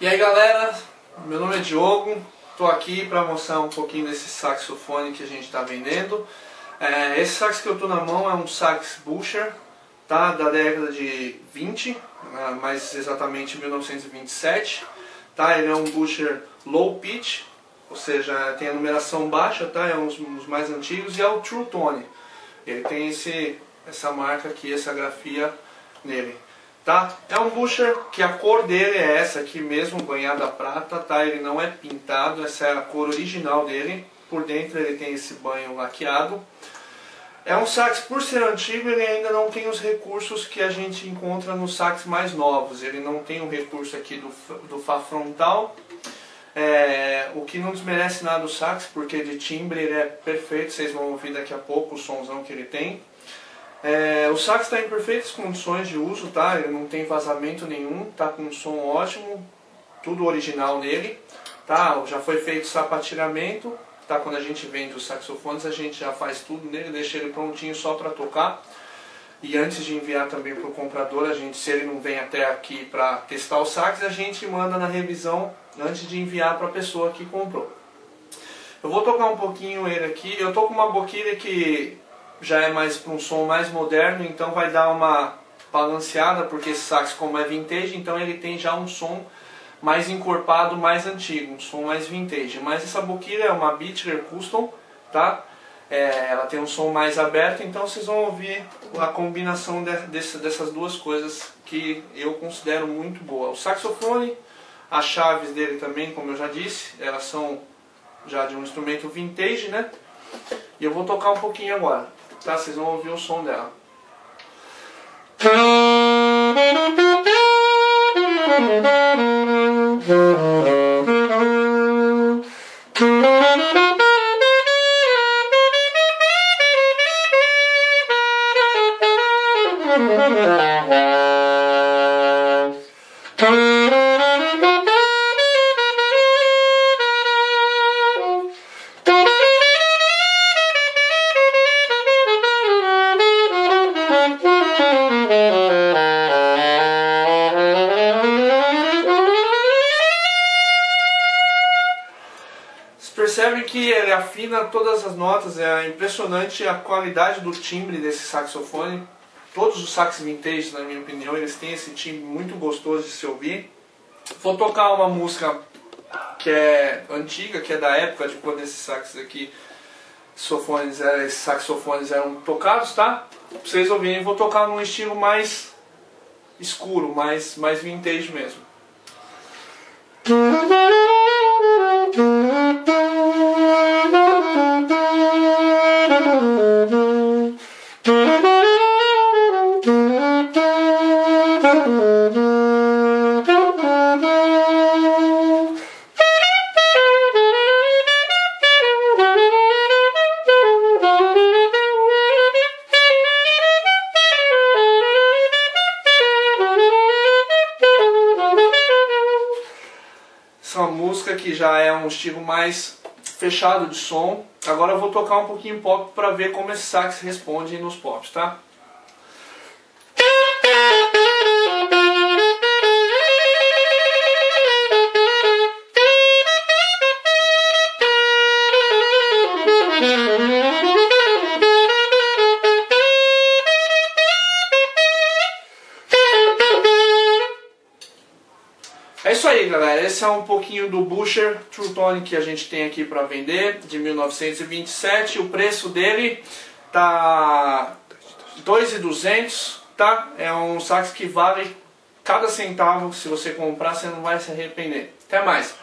E aí galera, meu nome é Diogo, estou aqui para mostrar um pouquinho desse saxofone que a gente está vendendo. É, esse sax que eu estou na mão é um sax Busher, tá? da década de 20, né? mais exatamente 1927. Tá? Ele é um Busher low pitch, ou seja, tem a numeração baixa, tá? é um dos mais antigos, e é o True Tone. Ele tem esse, essa marca aqui, essa grafia nele tá? É um busher que a cor dele é essa aqui mesmo, banhada prata, tá? Ele não é pintado, essa é a cor original dele. Por dentro ele tem esse banho laqueado. É um sax, por ser antigo, ele ainda não tem os recursos que a gente encontra nos sax mais novos. Ele não tem o recurso aqui do, do Fá frontal, é, o que não desmerece nada do sax, porque de timbre ele é perfeito, vocês vão ouvir daqui a pouco o somzão que ele tem. É, o sax está em perfeitas condições de uso, tá? Ele não tem vazamento nenhum, tá com um som ótimo, tudo original nele, tá? Já foi feito sapatilhamento, tá? Quando a gente vende os saxofones, a gente já faz tudo nele, deixa ele prontinho só para tocar. E antes de enviar também para o comprador, a gente, se ele não vem até aqui para testar o sax, a gente manda na revisão antes de enviar para a pessoa que comprou. Eu vou tocar um pouquinho ele aqui. Eu tô com uma boquilha que já é mais para um som mais moderno, então vai dar uma balanceada, porque esse sax como é vintage, então ele tem já um som mais encorpado, mais antigo, um som mais vintage. Mas essa boquilha é uma Beechler Custom, tá? É, ela tem um som mais aberto, então vocês vão ouvir a combinação de, desse, dessas duas coisas que eu considero muito boa. O saxofone, as chaves dele também, como eu já disse, elas são já de um instrumento vintage, né? E eu vou tocar um pouquinho agora. Tá? Vocês vão ouvir o som dela. Percebe que ele afina todas as notas, é impressionante a qualidade do timbre desse saxofone. Todos os sax vintage, na minha opinião, eles têm esse timbre muito gostoso de se ouvir. Vou tocar uma música que é antiga, que é da época de quando esses sax aqui, saxofones, esses saxofones eram tocados, tá? Pra vocês ouvirem, vou tocar num estilo mais escuro, mais, mais vintage mesmo. É uma música que já é um estilo mais fechado de som. Agora eu vou tocar um pouquinho pop para ver como esse sax responde nos pops, tá? Isso aí, galera. Esse é um pouquinho do Busher True Tone que a gente tem aqui para vender, de 1927. O preço dele tá 2.200, tá? É um sax que vale cada centavo. Se você comprar, você não vai se arrepender. Até mais.